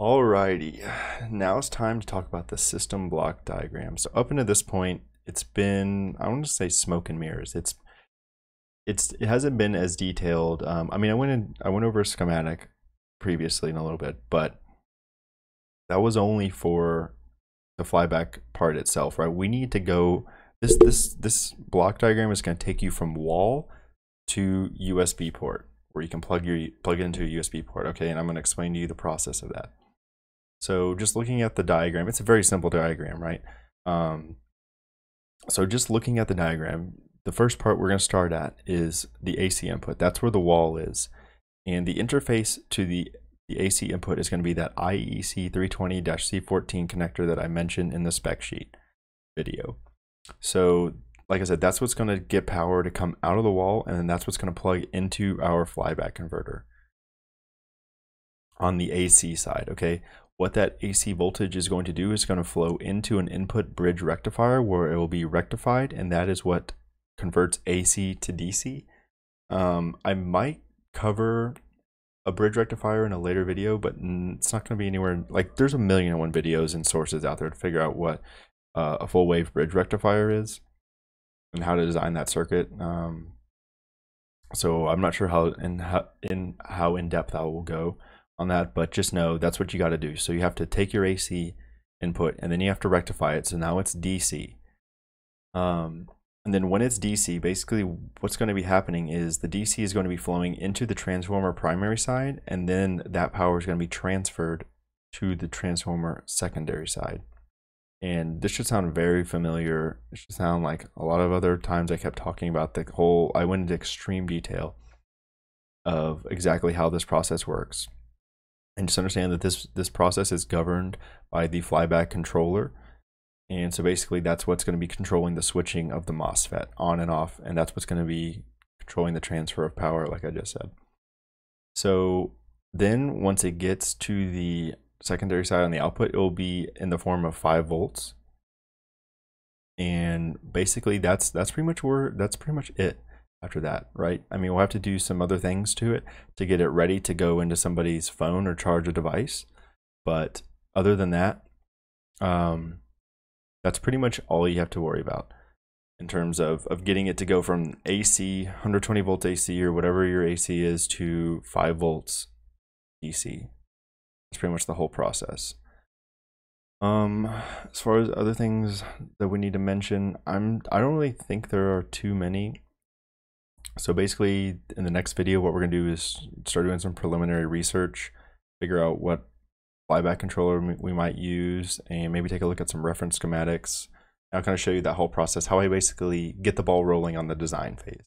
Alrighty, now it's time to talk about the system block diagram. So up until this point, it's been, I want to say smoke and mirrors. It's, it's, it hasn't been as detailed. Um, I mean, I went in, I went over a schematic previously in a little bit, but that was only for the flyback part itself, right? We need to go, this, this, this block diagram is going to take you from wall to USB port where you can plug your plug it into a USB port. Okay, and I'm going to explain to you the process of that. So just looking at the diagram, it's a very simple diagram, right? Um, so just looking at the diagram, the first part we're going to start at is the AC input. That's where the wall is. And the interface to the, the AC input is going to be that IEC 320-C14 connector that I mentioned in the spec sheet video. So like I said, that's what's going to get power to come out of the wall, and then that's what's going to plug into our flyback converter on the AC side, okay? What that AC voltage is going to do is going to flow into an input bridge rectifier where it will be rectified, and that is what converts AC to DC. Um, I might cover a bridge rectifier in a later video, but it's not going to be anywhere like there's a million and one videos and sources out there to figure out what uh, a full wave bridge rectifier is and how to design that circuit. Um, so I'm not sure how in how in how in depth I will go on that, but just know that's what you got to do. So you have to take your AC input and then you have to rectify it. So now it's DC. Um, and then when it's DC, basically what's going to be happening is the DC is going to be flowing into the transformer primary side, and then that power is going to be transferred to the transformer secondary side. And this should sound very familiar. It should sound like a lot of other times I kept talking about the whole, I went into extreme detail of exactly how this process works and just understand that this this process is governed by the flyback controller. And so basically that's what's going to be controlling the switching of the MOSFET on and off and that's what's going to be controlling the transfer of power like I just said. So then once it gets to the secondary side on the output it will be in the form of 5 volts. And basically that's that's pretty much where that's pretty much it after that, right? I mean, we'll have to do some other things to it to get it ready to go into somebody's phone or charge a device. But other than that, um, that's pretty much all you have to worry about in terms of, of getting it to go from AC, 120 volt AC or whatever your AC is to 5 volts DC. That's pretty much the whole process. Um, as far as other things that we need to mention, I'm I don't really think there are too many so basically in the next video, what we're gonna do is start doing some preliminary research, figure out what flyback controller we might use, and maybe take a look at some reference schematics. I'll kind of show you that whole process, how I basically get the ball rolling on the design phase.